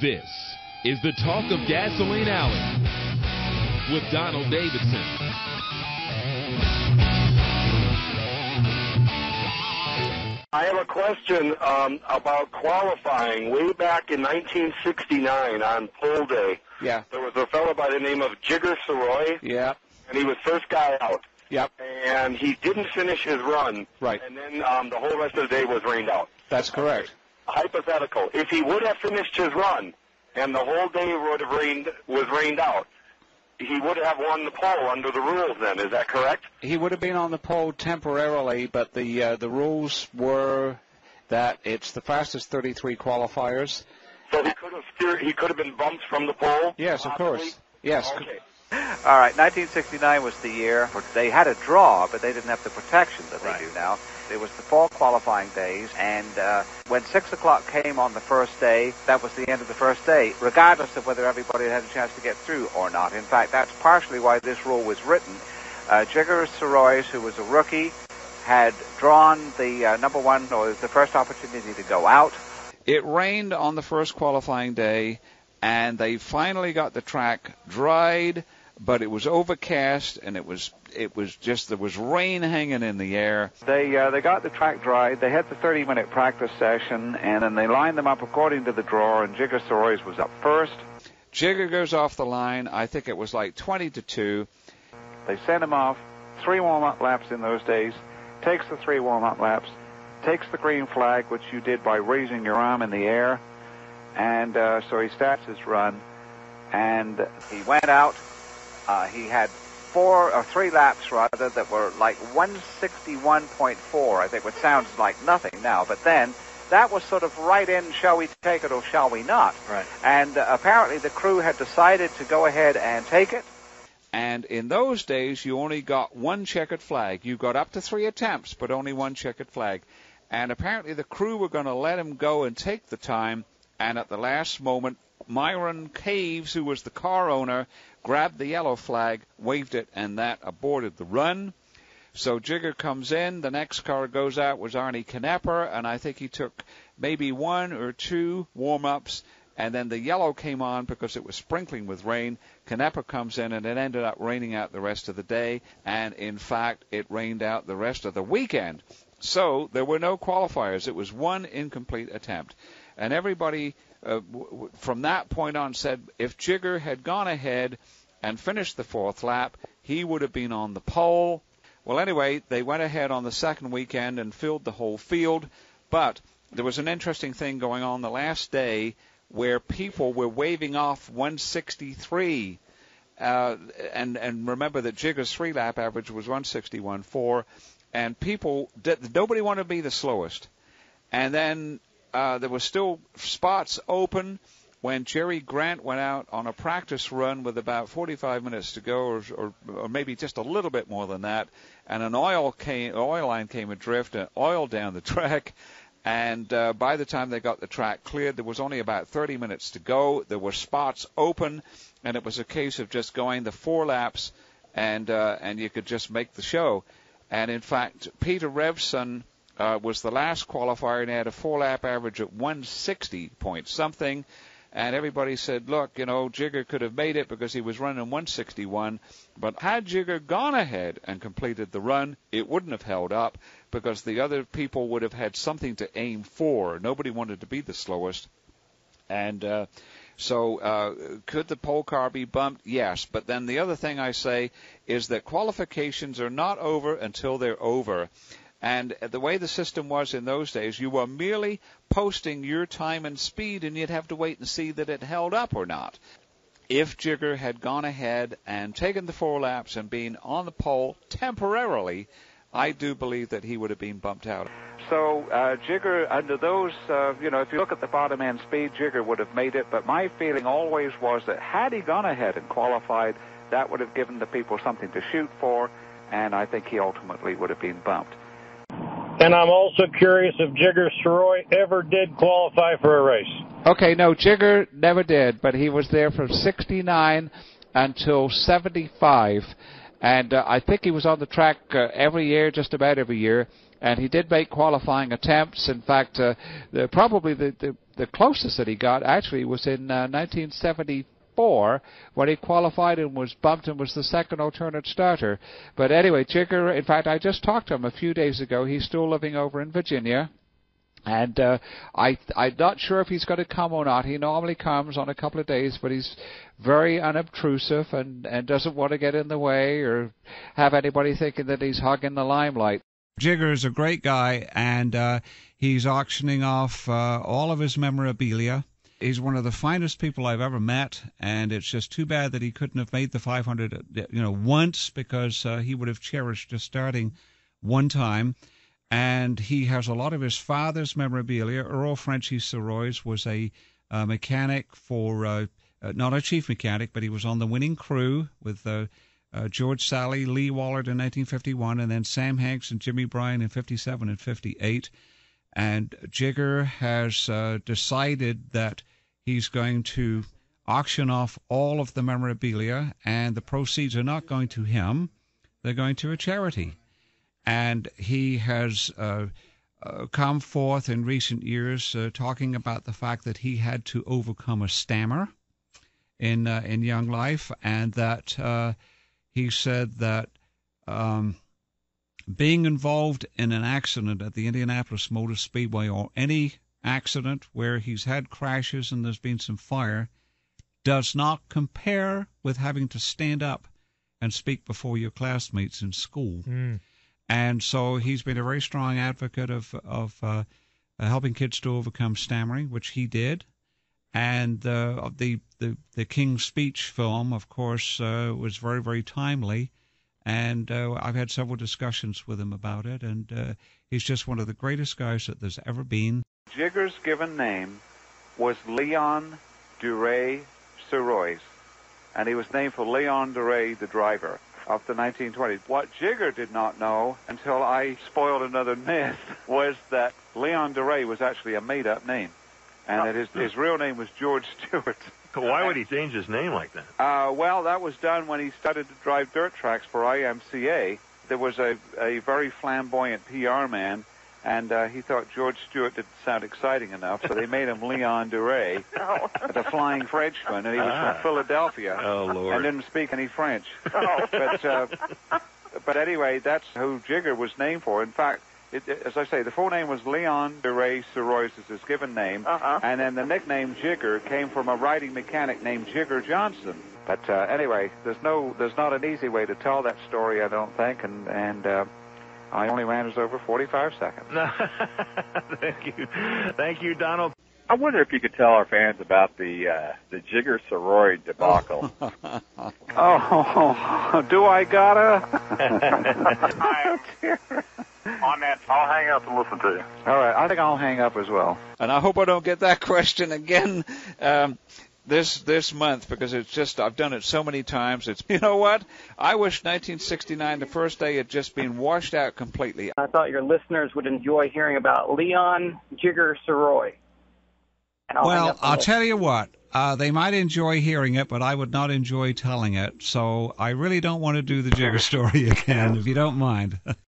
This is the Talk of Gasoline Alley with Donald Davidson. I have a question um, about qualifying. Way back in 1969 on pole day, Yeah. there was a fellow by the name of Jigger Sirois, Yeah. and he was first guy out. Yep. And he didn't finish his run. Right. And then um, the whole rest of the day was rained out. That's correct. Hypothetical. If he would have finished his run, and the whole day would have rained was rained out, he would have won the pole under the rules. Then is that correct? He would have been on the pole temporarily, but the uh, the rules were that it's the fastest 33 qualifiers. So he could have steered, he could have been bumped from the pole. Yes, of course. Yes. Okay. All right, 1969 was the year. They had a draw, but they didn't have the protection that they Right. do now. It was the fall qualifying days, and uh, when 6 o'clock came on the first day, that was the end of the first day, regardless of whether everybody had a chance to get through or not. In fact, that's partially why this rule was written. Uh, Jigger Sirois, who was a rookie, had drawn the uh, number one, or the first opportunity to go out. It rained on the first qualifying day, and they finally got the track dried, but it was overcast, and it was it was just there was rain hanging in the air. They uh, they got the track dry. They had the 30 minute practice session, and then they lined them up according to the draw. And Jigger Sirois was up first. Jigger goes off the line. I think it was like 20 to two. They sent him off three warm up laps in those days. Takes the three warm up laps. Takes the green flag, which you did by raising your arm in the air, and uh, so he starts his run. And he went out. Uh, he had four or three laps rather that were like 161.4, I think, which sounds like nothing now. But then that was sort of right in, shall we take it or shall we not? Right. And uh, apparently the crew had decided to go ahead and take it. And in those days, you only got one checkered flag. You got up to three attempts, but only one checkered flag. And apparently, the crew were going to let him go and take the time. And at the last moment, Myron Caves, who was the car owner, grabbed the yellow flag, waved it, and that aborted the run. So Jigger comes in. The next car goes out was Arnie Knepper, and I think he took maybe one or two warm-ups, and then the yellow came on because it was sprinkling with rain. Knepper comes in, and it ended up raining out the rest of the day, and in fact, it rained out the rest of the weekend. So there were no qualifiers. It was one incomplete attempt, and everybody uh, w- from that point on said if Jigger had gone ahead and finished the fourth lap, he would have been on the pole. Well, anyway, they went ahead on the second weekend and filled the whole field, but there was an interesting thing going on the last day where people were waving off 163. Uh, and and remember that Jigger's three lap average was 161.4, and people did, nobody wanted to be the slowest. And then uh, there were still spots open when Jerry Grant went out on a practice run with about 45 minutes to go, or, or, or maybe just a little bit more than that, and an oil came, oil line came adrift, and oil down the track. And uh, by the time they got the track cleared, there was only about 30 minutes to go. There were spots open, and it was a case of just going the four laps, and uh, and you could just make the show. And in fact, Peter Revson uh, was the last qualifier and had a four lap average at 160 point something. And everybody said, look, you know, Jigger could have made it because he was running 161. But had Jigger gone ahead and completed the run, it wouldn't have held up because the other people would have had something to aim for. Nobody wanted to be the slowest. And uh, so, uh, could the pole car be bumped? Yes. But then the other thing I say is that qualifications are not over until they're over. And the way the system was in those days, you were merely posting your time and speed, and you'd have to wait and see that it held up or not. If Jigger had gone ahead and taken the four laps and been on the pole temporarily, I do believe that he would have been bumped out. So uh, Jigger, under those, uh, you know, if you look at the bottom end speed, Jigger would have made it. But my feeling always was that had he gone ahead and qualified, that would have given the people something to shoot for, and I think he ultimately would have been bumped. And I'm also curious if Jigger Sirois ever did qualify for a race. Okay, no, Jigger never did, but he was there from 69 until 75. And uh, I think he was on the track uh, every year, just about every year. and he did make qualifying attempts. In fact, uh, the, probably the, the the closest that he got actually was in uh, 1974 when he qualified and was bumped and was the second alternate starter. But anyway, Jigger, in fact, I just talked to him a few days ago. He's still living over in Virginia. And uh, I, I'm not sure if he's going to come or not. He normally comes on a couple of days, but he's very unobtrusive and, and doesn't want to get in the way or have anybody thinking that he's hogging the limelight. Jigger is a great guy, and uh, he's auctioning off uh, all of his memorabilia. He's one of the finest people I've ever met, and it's just too bad that he couldn't have made the 500, uh, you know, once because uh, he would have cherished just starting one time. And he has a lot of his father's memorabilia. Earl Frenchy Sirois was a uh, mechanic for, uh, not a chief mechanic, but he was on the winning crew with uh, George Salih, Lee Wallard in 1951, and then Sam Hanks and Jimmy Bryan in 57 and 58. And Jigger has uh, decided that he's going to auction off all of the memorabilia, and the proceeds are not going to him, they're going to a charity. And he has uh, uh, come forth in recent years uh, talking about the fact that he had to overcome a stammer in uh, in young life, and that uh, he said that um, being involved in an accident at the Indianapolis Motor Speedway or any accident where he's had crashes and there's been some fire does not compare with having to stand up and speak before your classmates in school. Mm. And so he's been a very strong advocate of of uh, helping kids to overcome stammering, which he did. And uh, the, the the King's Speech film, of course, uh, was very very timely, and uh, I've had several discussions with him about it, and uh, he's just one of the greatest guys that there's ever been. Jigger's given name was Leon Duray Sirois, and he was named for Leon Duray, the driver of the 1920s. What Jigger did not know until I spoiled another myth was that Leon Duray was actually a made-up name and that his, his real name was George Stewart. Why would he change his name like that? Uh, well, that was done when he started to drive dirt tracks for IMCA. There was a, a very flamboyant PR man, and uh, he thought George Stewart didn't sound exciting enough, so they made him Leon Duray, oh. the Flying Frenchman, and he was ah. from Philadelphia. Oh, Lord. And didn't speak any French. Oh. But, uh, but anyway, that's who Jigger was named for. In fact, it, as I say, the full name was Leon Duray Sirois is his given name, uh-huh. and then the nickname Jigger came from a riding mechanic named Jigger Johnson. But uh, anyway, there's no, there's not an easy way to tell that story, I don't think, and and uh, I only ran us over 45 seconds. Thank you, thank you, Donald. I wonder if you could tell our fans about the uh, the Jigger Sirois debacle. oh, do I gotta? On that. I'll hang up and listen to you. All right, I think I'll hang up as well. And I hope I don't get that question again. Um, this this month because it's just I've done it so many times. It's you know what? I wish 1969 the first day had just been washed out completely. I thought your listeners would enjoy hearing about Leon Jigger Sirois. Well, I'll tell you what. Uh, they might enjoy hearing it, but I would not enjoy telling it. So I really don't want to do the Jigger story again, if you don't mind.